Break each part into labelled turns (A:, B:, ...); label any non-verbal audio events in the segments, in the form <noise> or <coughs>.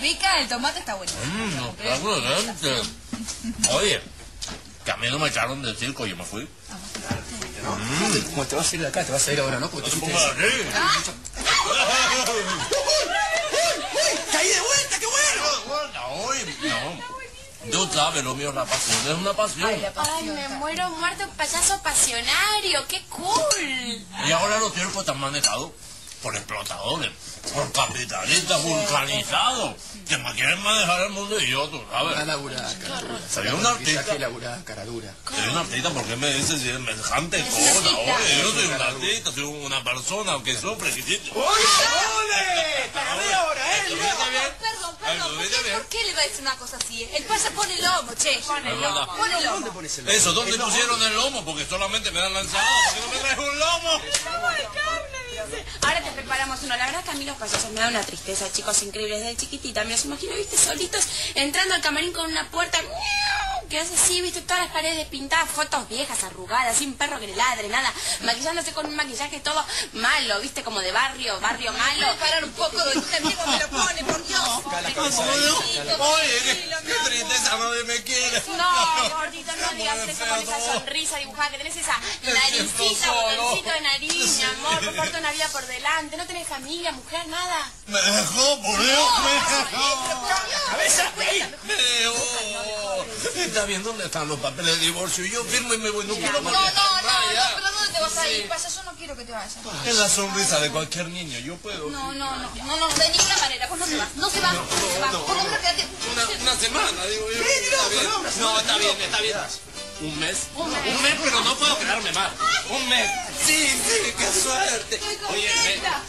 A: Rica, el tomate está bueno.
B: Mmm, no, está excelente. Oye, que a mí no me echaron del circo, yo me fui.
C: ¿Cómo te vas a ir de acá? Te vas a ir ahora, ¿no? Porque te. ¡Caí de vuelta! ¡Qué bueno!
B: No, oye, no. Tú sabes, lo mío es la pasión, es una pasión.
D: Ay, me muero muerto, payaso pasionario, qué cool.
B: Y ahora los circos están manejados por explotadores, por capitalistas vulcanizados, que me quieren manejar el mundo y yo, tú
C: La
B: sabes.
C: laburada, cara dura.
B: Soy un artista.
C: Laburada.
B: Soy un artista, ¿por qué me dices semejante cosa? Oye, yo soy un artista, soy una persona que sufre, que siente...
C: ¡Ole! ¡Te agarré ahora, eh!
A: Perdón, ¿por
B: ¿estuviste
A: qué,
B: bien?
A: por qué le va a decir una cosa así? El pasa pone el lomo, che. Pone
B: el lomo.
A: Pone el lomo.
C: ¿Dónde pones el lomo?
B: Eso, ¿dónde pusieron el lomo? Porque solamente me dan la ensalada, ¿por qué no me traes un lomo?
D: Ahora te preparamos uno. La verdad que a mí los payasos me da una tristeza, chicos increíbles. Desde chiquitita me los imagino, viste, solitos, entrando al camarín con una puerta. Que hace así, viste, todas las paredes pintadas, fotos viejas, arrugadas, sin perro que le ladre, nada. Maquillándose con un maquillaje todo malo, viste, como de barrio, barrio malo.
A: ¿Puede parar un poco de usted mismo me lo pone, por Dios?
B: Oye, qué, qué tristeza, nadie me quiere.
D: No, gordito, no digas eso con esa sonrisa dibujada que tenés esa naricita, botoncito de nariz, mi amor, por parte una vida por delante. No tenés familia, mujer, nada.
B: Me dejó, por Dios, me dejó.
C: ¡Cabeza! ¡Ahí!
B: Me dejó. <laughs> Está bien, ¿dónde están los papeles de divorcio? Y yo firmo y me voy, no quiero
A: No, no, no, no, pero ¿dónde te vas a ir? Payaso, no quiero que te vayas.
B: Es la sonrisa de cualquier niño, yo puedo.
A: No, no, no, no, no, de ninguna manera, vos no te vas, no se va, no se va.
B: no,
A: Por lo menos quédate.
B: Una, una semana, digo yo. Está bien. No, está bien, está bien. ¿Un mes? Un mes, pero no puedo quedarme más. Un mes. Sí, sí, qué suerte. Oye,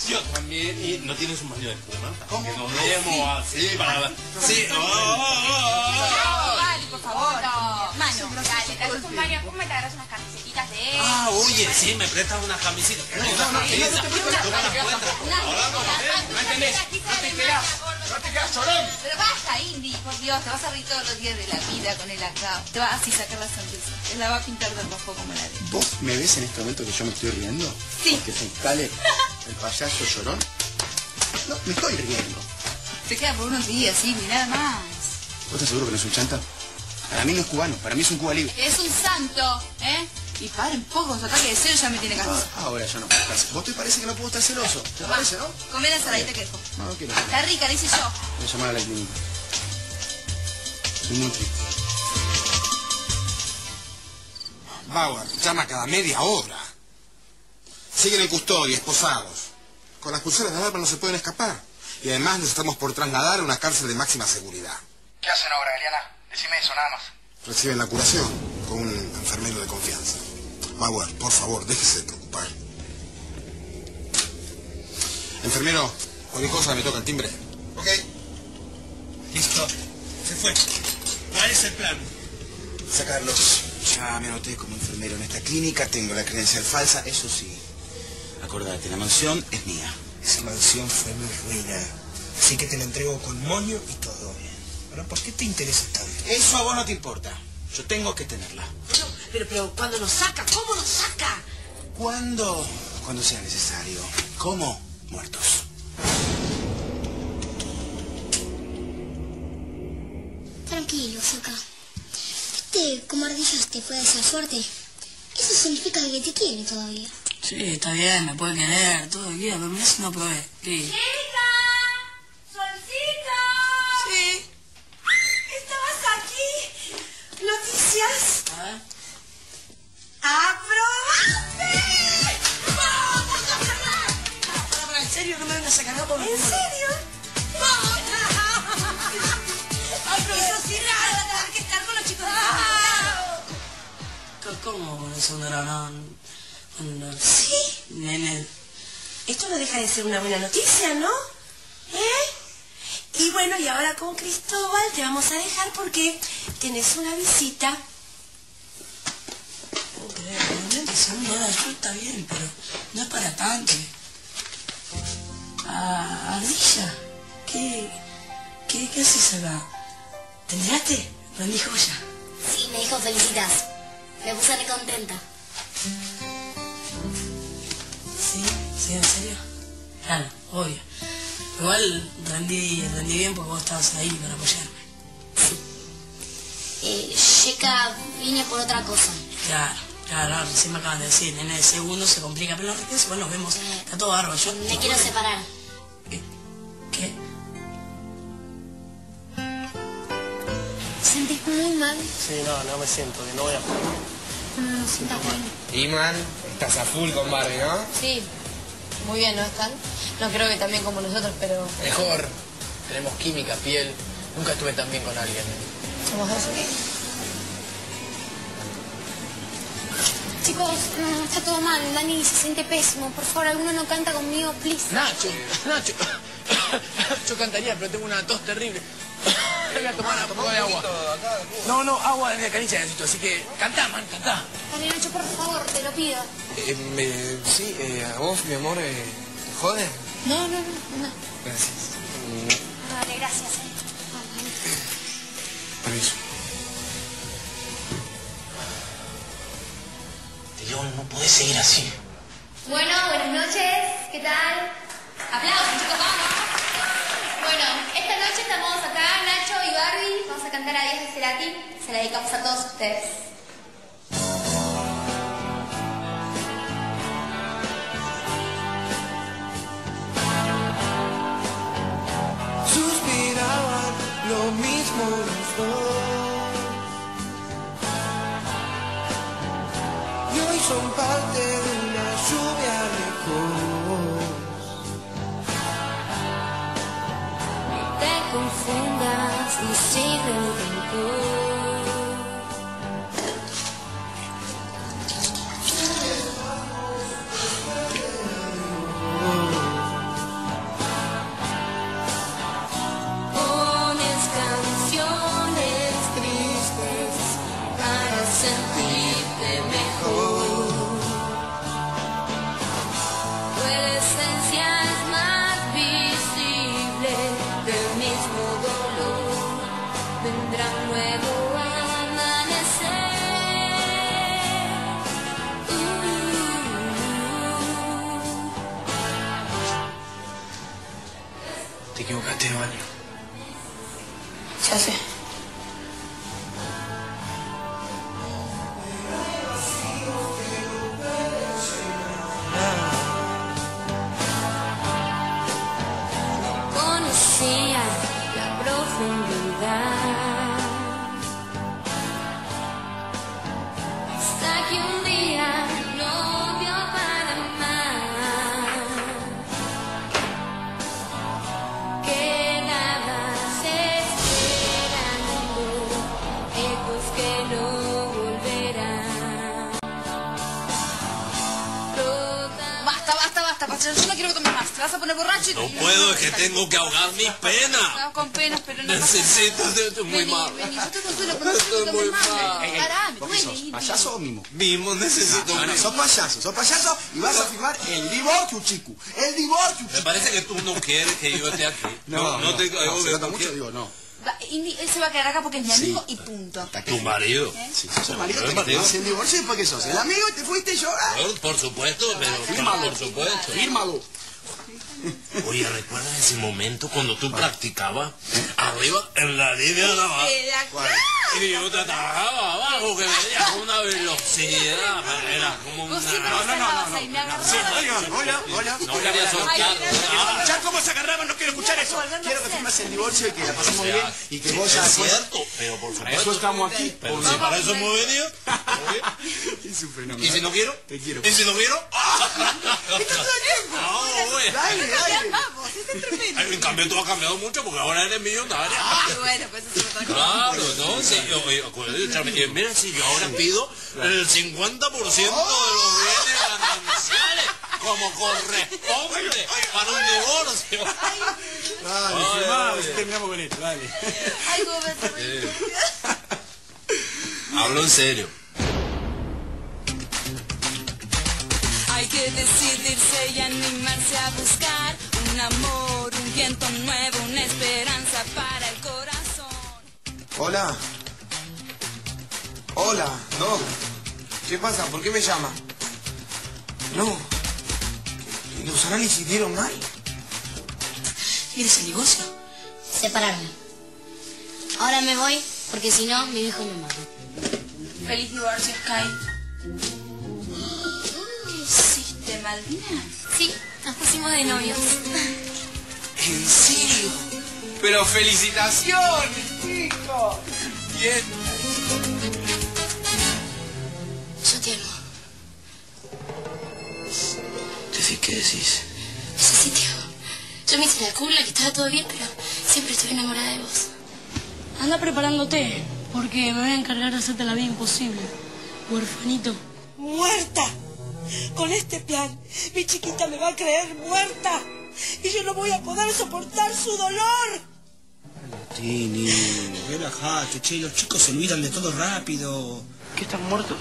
B: yo también. ¿Y no tienes un baño de espuma? Que nos vemos así para... Sí. Oh, oh, oh, oh.
D: Favor. Mano, dale, te haces un baño, ¿cómo me te agarras unas camisetitas de él?
B: Ah, oye, sí, me prestas una camisita. Una camisa. Ahora no,
C: ¿No entendés? No te quedas, no te quedas llorón.
A: Pero basta, Indy, por Dios, te vas a reír todos los días de la vida con él acá. Te vas así a sacar la sonrisa. Te la va a pintar de rojo como la de.
C: ¿Vos me ves en este momento que yo me estoy riendo?
A: Sí.
C: Que se instale el payaso llorón. No, me estoy riendo.
A: Se queda por unos días, Indy, nada más.
C: ¿Vos estás seguro que no es un chanta? Para mí no es cubano, para mí es un Cuba libre.
A: Es un santo, ¿eh? Y paren un poco, su ataque de celo ya me tiene cansado.
C: Ah, ahora ya no puedo estar celoso. ¿Vos te parece que no puedo estar celoso? ¿Te parece, no?
A: Comé la ensaladita que dejó.
C: No, no quiero.
A: Está rica, dice yo.
C: Voy a llamar a la clínica. Estoy muy triste.
E: Bauer llama cada media hora. Siguen en custodia, esposados. Con las pulseras de alarma no se pueden escapar. Y además nos estamos por trasladar a una cárcel de máxima seguridad.
F: ¿Qué hacen ahora, Eliana? Decime eso, nada más.
E: Reciben la curación con un enfermero de confianza. Bauer, por favor, déjese de preocupar. Enfermero, cualquier cosa me toca el timbre. ¿Ok?
B: Listo. Se fue. ¿Cuál es el plan?
F: Sacarlos. Ya me anoté como enfermero en esta clínica, tengo la credencial falsa, eso sí. Acordate, la mansión es mía. Esa mansión fue mi ruina. Así que te la entrego con moño y todo. Ahora, ¿por qué te interesa tanto? Eso a vos no te importa. Yo tengo que tenerla.
G: Pero, pero, ¿cuándo nos saca? ¿Cómo nos saca?
F: ¿Cuándo? Cuando sea necesario. ¿Cómo? Muertos.
H: Tranquilo, Saca. ¿Viste cómo Ardillas te puede hacer suerte? Eso significa que te quiere todavía.
G: Sí, está bien, me puede querer, todo bien, pero mirá si no probé. ¿Qué? Serio no me vengas a sacar por
D: ¿En serio? <laughs> ¡Ay, pero eso sí raro, tener que estar con los chicos de
G: ¿Cómo con eso no era no, no,
D: ¿Sí?
G: Nene.
D: Esto no deja de ser una buena noticia, ¿no? ¿Eh? Y bueno, y ahora con Cristóbal te vamos a dejar porque tenés una visita.
G: No creo, son nada, yo está bien, pero no es para tanto. Ah, Ardilla, ¿qué, qué, qué haces acá? ¿Te enteraste? Rendí joya.
H: Sí, me dijo felicitas. Me puse re contenta.
G: ¿Sí? ¿Sí, en serio? Claro, obvio. Igual rendí, rendí bien porque vos estabas ahí para apoyarme.
H: Eh, Sheka, vine por otra cosa.
G: Claro, claro, recién me acaban de decir, en el segundo se complica, pero recreos igual nos vemos, está todo bárbaro. Yo
H: Me quiero separar. Muy mal?
I: Sí, no, no me siento, que no voy a jugar.
H: No, no, bien.
J: Iman, estás a full con Barbie, ¿no?
K: Sí, muy bien, ¿no están? No creo que tan bien como nosotros, pero
J: Mejor. Tenemos química, piel. Nunca estuve tan bien con alguien.
K: somos dos.
H: Chicos, no, está todo mal. Dani se siente pésimo. Por favor, alguno no canta conmigo, please.
J: Nacho, Nacho. <coughs> Yo cantaría, pero tengo una tos terrible. Voy a tomar un poco de agua. No, no, agua de canilla necesito, así que cantá, man, cantá.
H: Dale, Nacho, por favor, te lo pido.
J: Eh, me- sí, eh, a vos, mi amor, eh, ¿te jode?
K: No, no, no, no.
J: Gracias.
H: Dale, gracias. eh.
F: Permiso.
B: León, no puedes seguir así.
H: Bueno, buenas noches. ¿Qué tal? Aplausos, chicos, vamos. Bueno, esta noche estamos acá, Nacho y Barbie. Vamos a cantar a 10 de Cerati. Se la dedicamos a todos ustedes.
F: Equivocaste de baño.
K: Ya sé.
H: Conocía la profundidad.
A: Te vas a poner borracho y
B: No puedo, es que tengo que ahogar mis penas.
A: Estamos con penas, pero no
B: Necesito, estoy muy
A: Vení,
B: mal.
A: vení, yo te consuelo, pero no
B: muy mal.
A: Pará, me
C: ¿Vos qué
A: duele.
C: sos? ¿Payaso o mimo?
B: Mismo necesito
C: No, no, sos payaso, sos payaso y vas a firmar el divorcio, chico. El divorcio,
B: Me parece que tú no quieres que yo esté aquí.
C: No, no,
B: te
C: no, se
B: no
C: mucho, digo, no.
A: Va, y ni- él se va a quedar acá porque es mi
C: Sí.
A: amigo y punto.
B: Tu marido.
C: Si sos el marido, te
B: marido.
C: el divorcio y después que sos el amigo y te fuiste y llorar.
B: Por, por supuesto, pero
C: Fírmalo.
B: por supuesto.
C: Fírmalo.
B: Oye, ¿recuerdas ese momento cuando tú practicabas arriba en la línea de abajo? Y yo te atajaba abajo, que venías con una velocidad, pero era como una...
A: Ahí, me agarrabas.
C: Hola, hola.
B: No quería soltar.
C: Ya cómo se agarraban, no quiero escuchar eso. Quiero que firmes el divorcio y que la pasemos bien y que vos ya
B: Es cierto, pero por
C: Para eso
B: supuesto.
C: estamos aquí.
B: Pero si para eso hemos venido. <laughs>
C: Es un fenómeno.
B: ¿Y si no quiero?
C: Te quiero.
B: ¿Y si no quiero? <laughs> No, güey.
C: Dale, dale.
A: Vamos, este es tremendo.
B: Ay, En cambio, tú has cambiado mucho porque ahora eres millonaria.
A: Qué bueno, pues eso es.
B: Claro, no, sí, yo, oye, mira, si yo ahora pido el 50% de los bienes gananciales como corresponde para un divorcio.
C: Dale, firmamos y terminamos con esto, dale.
A: Ay.
B: Hablo en serio.
L: Decidirse y animarse a buscar un amor, un viento nuevo, una esperanza para el corazón.
F: Hola. Hola. No. ¿Qué pasa? ¿Por qué me llama? No. ¿Los análisis dieron mal?
M: ¿Quieres el divorcio?
N: Separarme. Ahora me voy, porque si no, mi viejo me mata.
A: Feliz divorcio, Sky. ¿Qué hiciste, Malvina?
N: Sí, nos pusimos de novios.
J: ¿En serio? Pero felicitaciones, chicos. Bien.
N: Yo te amo.
C: ¿Decís qué decís?
N: Ese sitio. Yo me hice la cool, la que estaba todo bien, pero siempre estuve enamorada de vos.
M: Anda preparándote, porque me voy a encargar de hacerte la vida imposible. Huerfanito.
G: ¡Muerta! Con este plan, mi chiquita me va a creer muerta. Y yo no voy a poder soportar su dolor.
C: Tini, relajate, che, los chicos se olvidan de todo rápido.
O: ¿Qué están muertos?